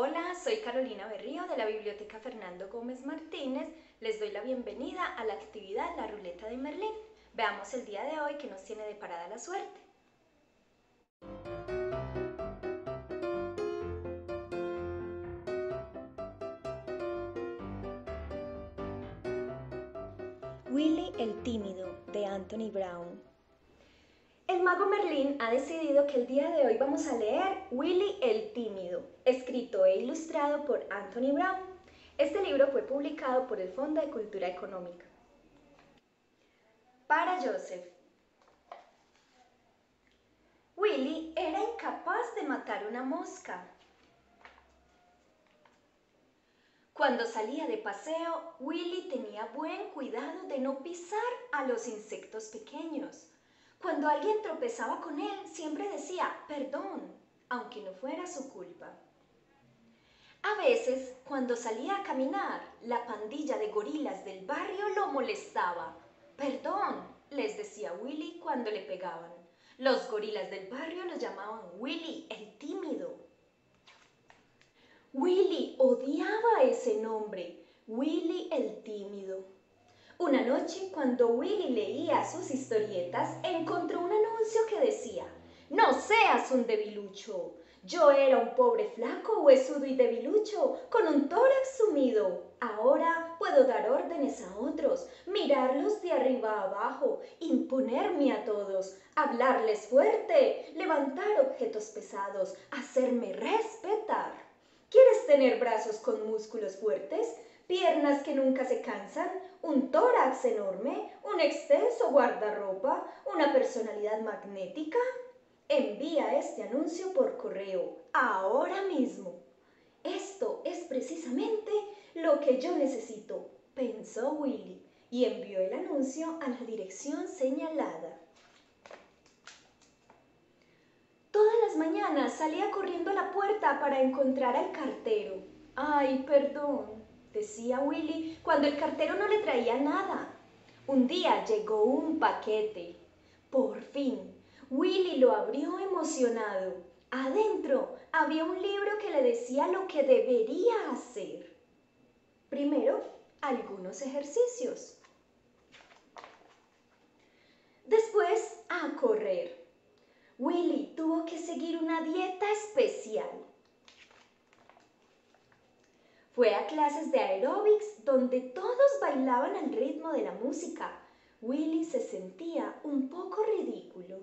Hola, soy Carolina Berrío de la Biblioteca Fernando Gómez Martínez. Les doy la bienvenida a la actividad La Ruleta de Merlín. Veamos el día de hoy que nos tiene deparada la suerte. Willy el Tímido de Anthony Brown el mago Merlín ha decidido que el día de hoy vamos a leer Willy por Anthony Brown. Este libro fue publicado por el Fondo de Cultura Económica. Para Joseph. Willy era incapaz de matar una mosca. Cuando salía de paseo, Willy tenía buen cuidado de no pisar a los insectos pequeños. Cuando alguien tropezaba con él, siempre decía, perdón, aunque no fuera su culpa. A veces, cuando salía a caminar, la pandilla de gorilas del barrio lo molestaba. Perdón, les decía Willy cuando le pegaban. Los gorilas del barrio lo llamaban Willy el tímido. Willy odiaba ese nombre, Willy el tímido. Una noche, cuando Willy leía sus historietas, encontró un anuncio que decía, no seas un debilucho. Yo era un pobre flaco, huesudo y debilucho, con un tórax sumido. Ahora puedo dar órdenes a otros, mirarlos de arriba a abajo, imponerme a todos, hablarles fuerte, levantar objetos pesados, hacerme respetar. ¿Quieres tener brazos con músculos fuertes? piernas que nunca se cansan, un tórax enorme, un extenso guardarropa, una personalidad magnética? Envía este anuncio por correo, ahora mismo. Esto es precisamente lo que yo necesito, pensó Willy, y envió el anuncio a la dirección señalada. Todas las mañanas salía corriendo a la puerta para encontrar al cartero. Ay, perdón, decía Willy cuando el cartero no le traía nada. Un día llegó un paquete. Por fin, Willy lo abrió emocionado. Adentro había un libro que le decía lo que debería hacer. Primero, algunos ejercicios. Después, a correr. Willy tuvo que seguir una dieta especial. Fue a clases de aeróbics donde todos bailaban al ritmo de la música. Willy se sentía un poco ridículo.